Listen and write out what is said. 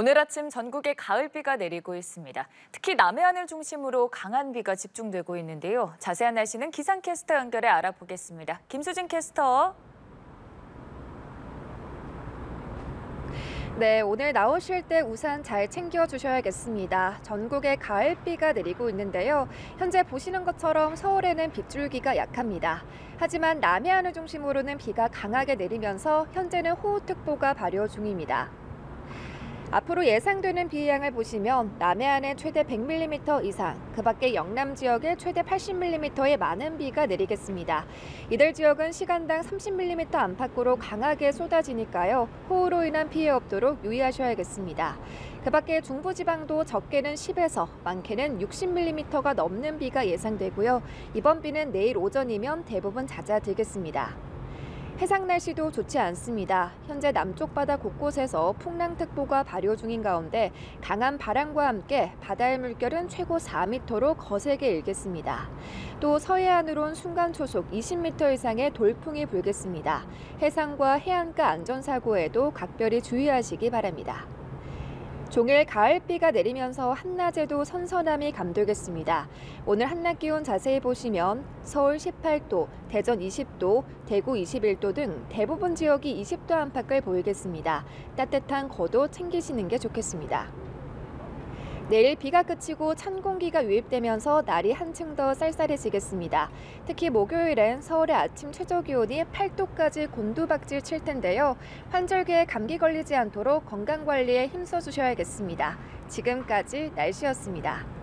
오늘 아침 전국에 가을비가 내리고 있습니다. 특히 남해안을 중심으로 강한 비가 집중되고 있는데요. 자세한 날씨는 기상캐스터 연결해 알아보겠습니다. 김수진 캐스터. 네, 오늘 나오실 때 우산 잘 챙겨 주셔야겠습니다. 전국에 가을비가 내리고 있는데요. 현재 보시는 것처럼 서울에는 빗줄기가 약합니다. 하지만 남해안을 중심으로는 비가 강하게 내리면서 현재는 호우특보가 발효 중입니다. 앞으로 예상되는 비의 양을 보시면 남해안에 최대 100mm 이상, 그 밖에 영남 지역에 최대 80mm의 많은 비가 내리겠습니다. 이들 지역은 시간당 30mm 안팎으로 강하게 쏟아지니까요. 호우로 인한 피해 없도록 유의하셔야겠습니다. 그 밖에 중부지방도 적게는 10에서 많게는 60mm가 넘는 비가 예상되고요. 이번 비는 내일 오전이면 대부분 잦아들겠습니다. 해상 날씨도 좋지 않습니다. 현재 남쪽 바다 곳곳에서 풍랑특보가 발효 중인 가운데 강한 바람과 함께 바다의 물결은 최고 4m로 거세게 일겠습니다. 또 서해안으론 순간 초속 20m 이상의 돌풍이 불겠습니다. 해상과 해안가 안전사고에도 각별히 주의하시기 바랍니다. 종일 가을비가 내리면서 한낮에도 선선함이 감돌겠습니다. 오늘 한낮 기온 자세히 보시면 서울 18도, 대전 20도, 대구 21도 등 대부분 지역이 20도 안팎을 보이겠습니다. 따뜻한 겉옷 챙기시는 게 좋겠습니다. 내일 비가 그치고 찬 공기가 유입되면서 날이 한층 더 쌀쌀해지겠습니다. 특히 목요일엔 서울의 아침 최저 기온이 8도까지 곤두박질 칠 텐데요. 환절기에 감기 걸리지 않도록 건강 관리에 힘써 주셔야겠습니다. 지금까지 날씨였습니다.